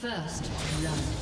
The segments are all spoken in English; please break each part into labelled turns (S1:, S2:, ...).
S1: First blood.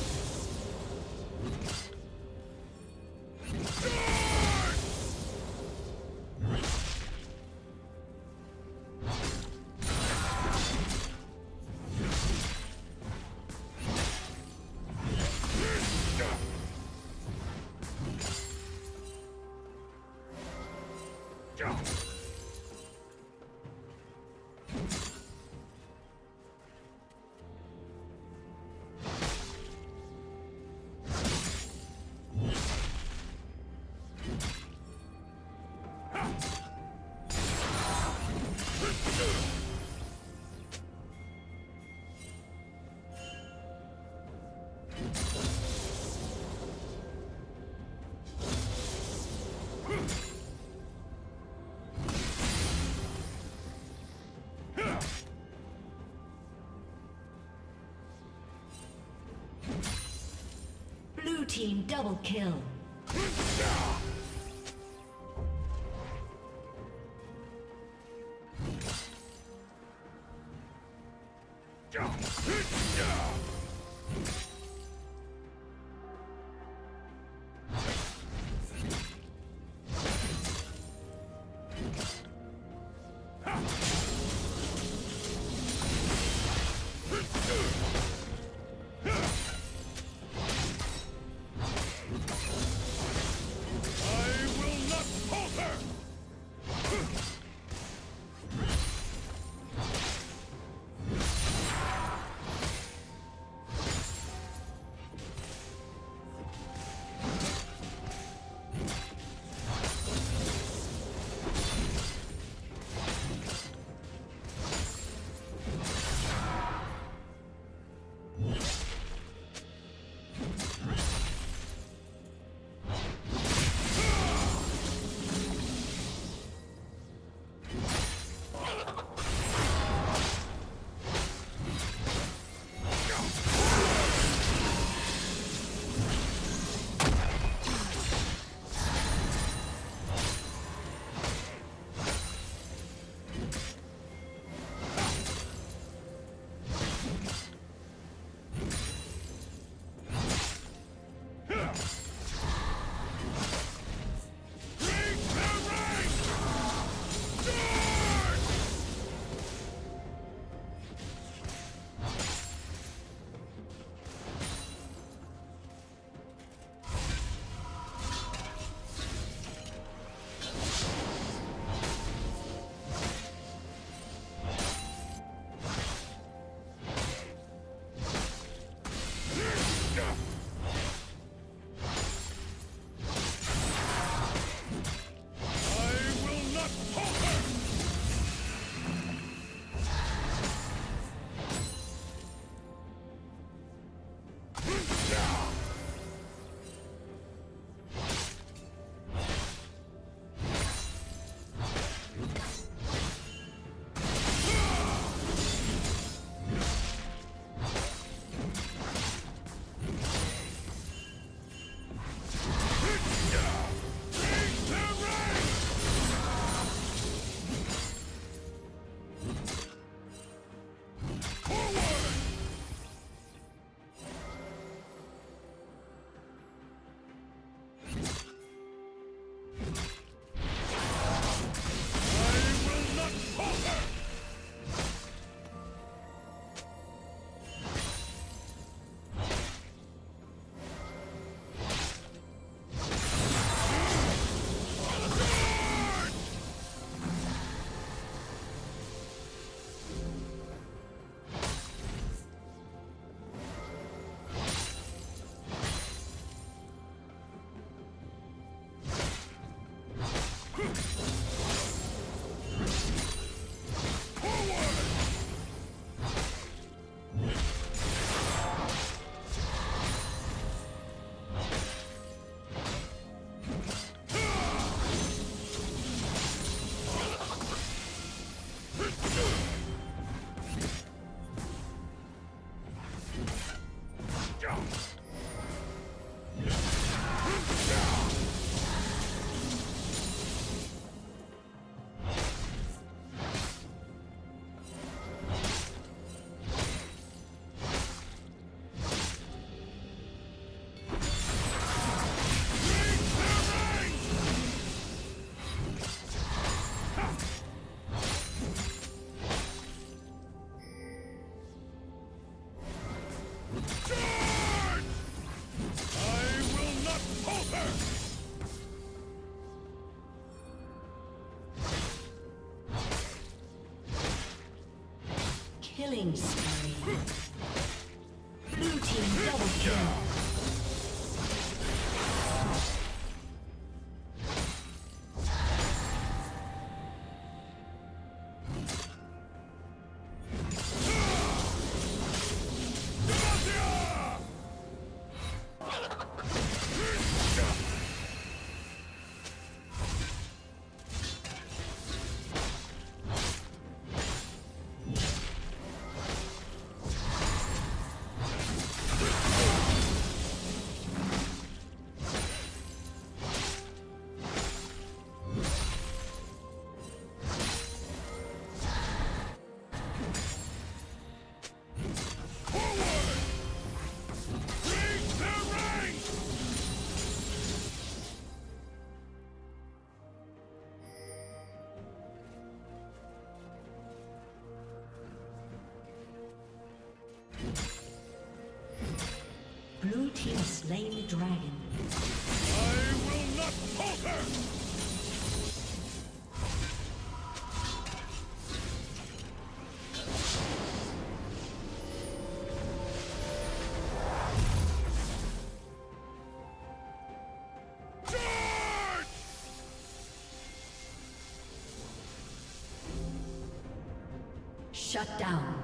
S1: Team double kill. Killing spree. Shut down.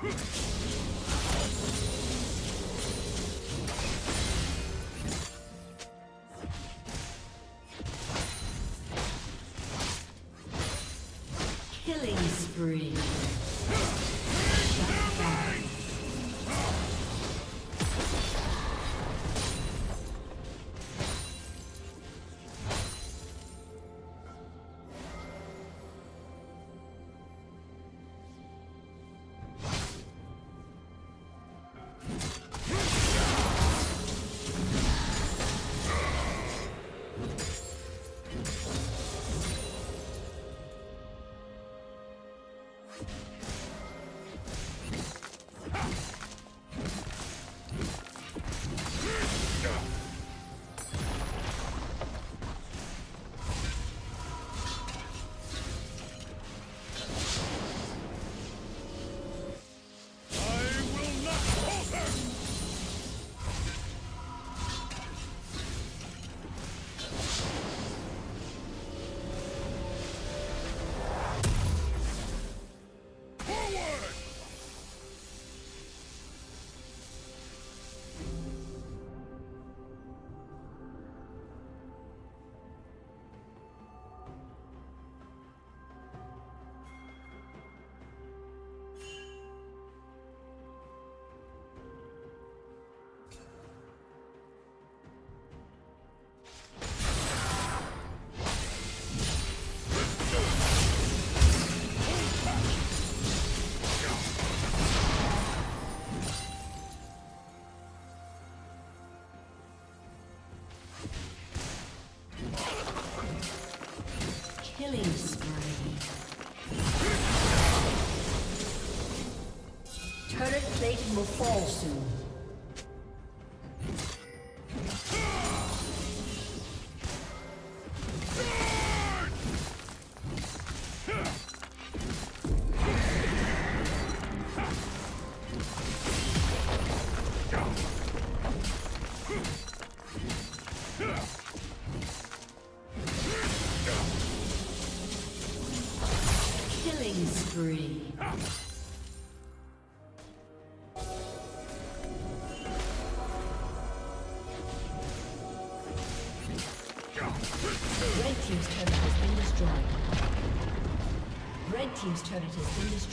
S1: Killing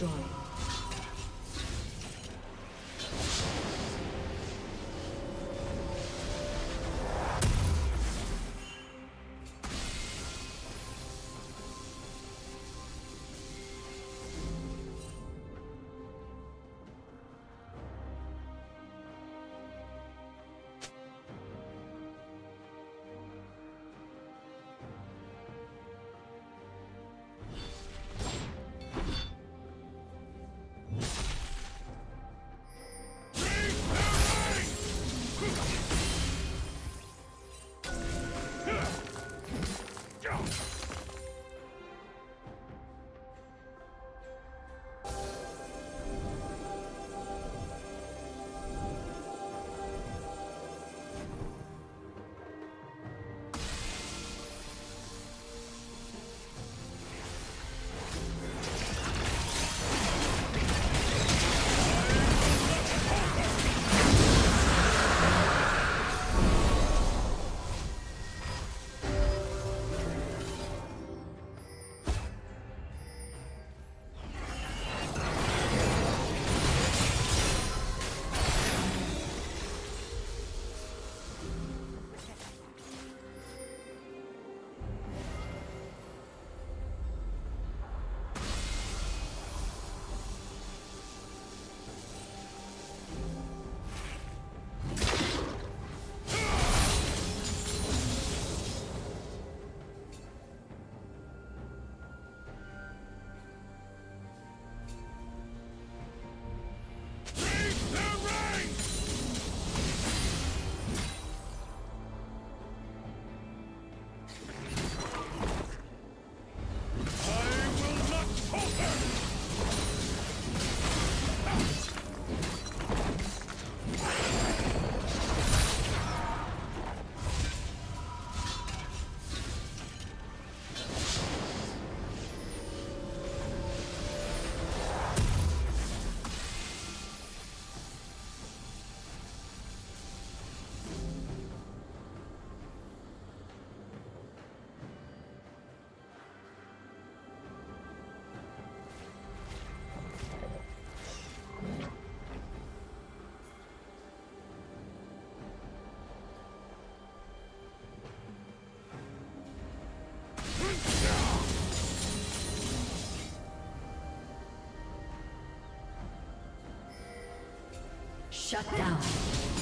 S1: destroyed. Shut down.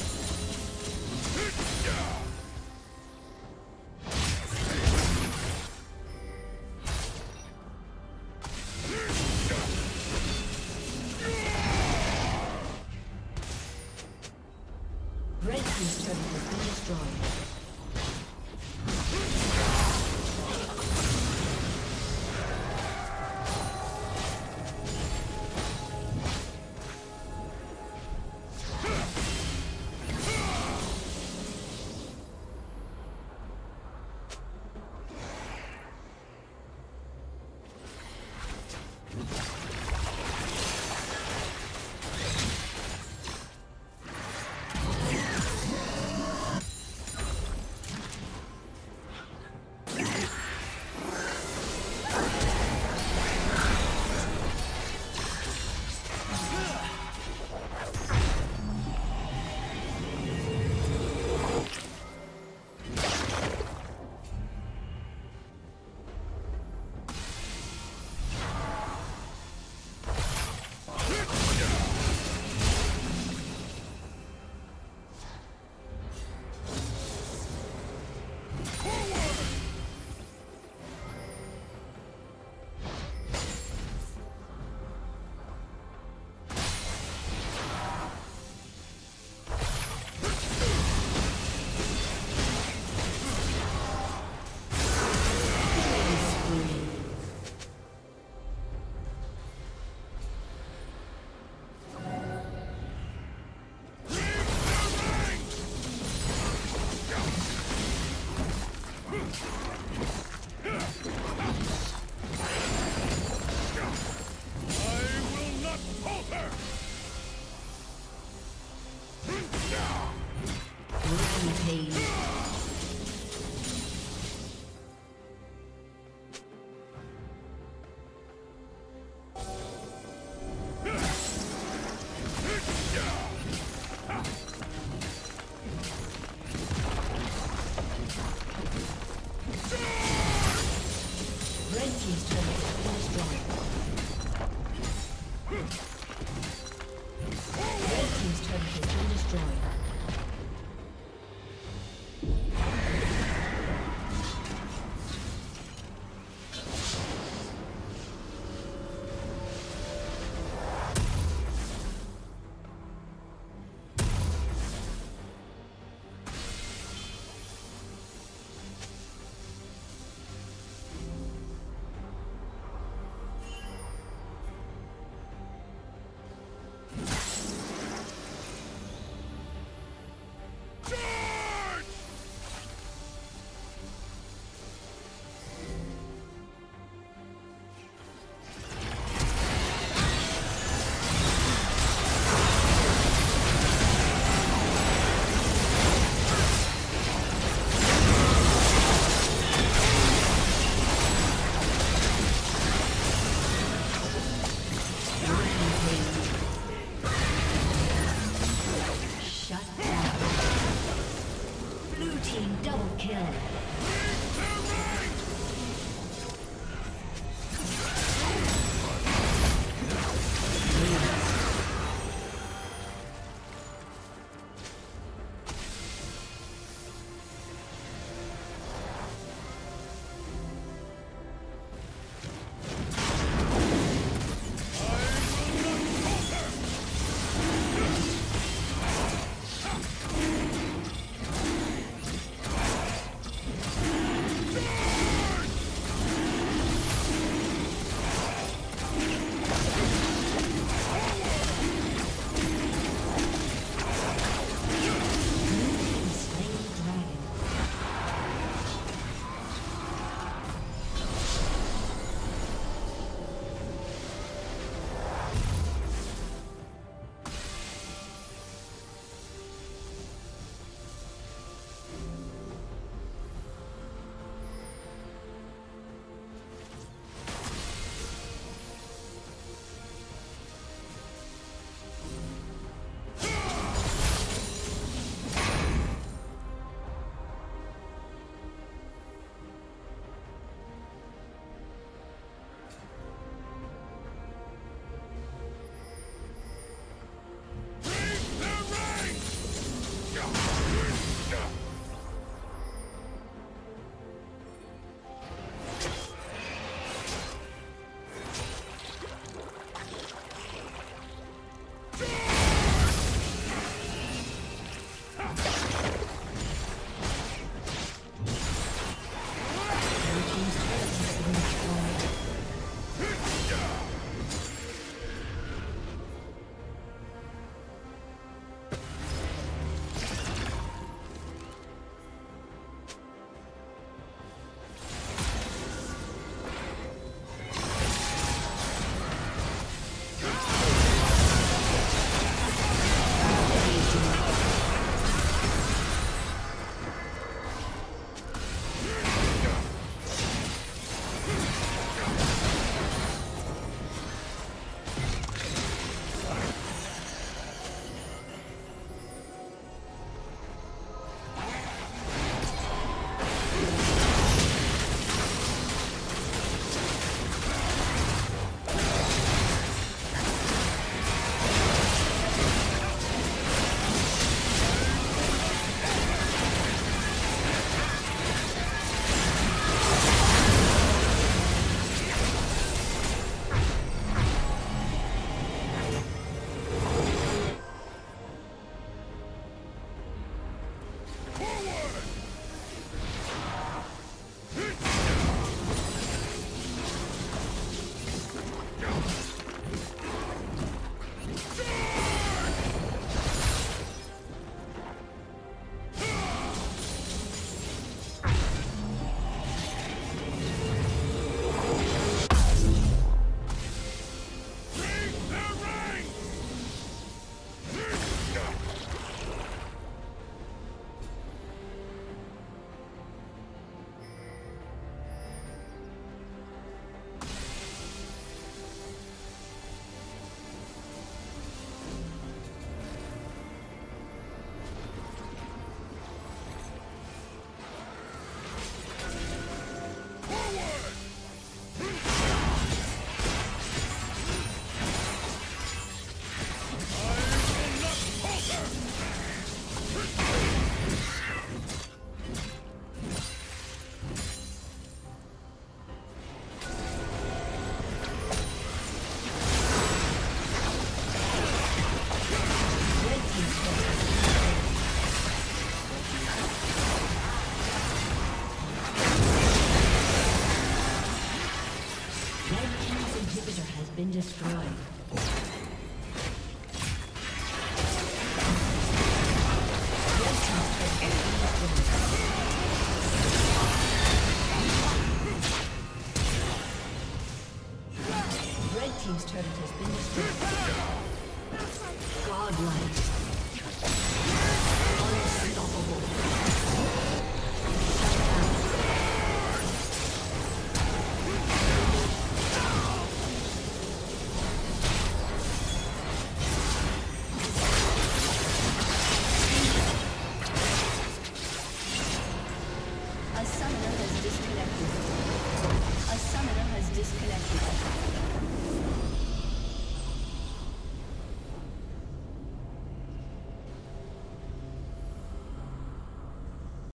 S1: Rampage. team double kill. Destroyed.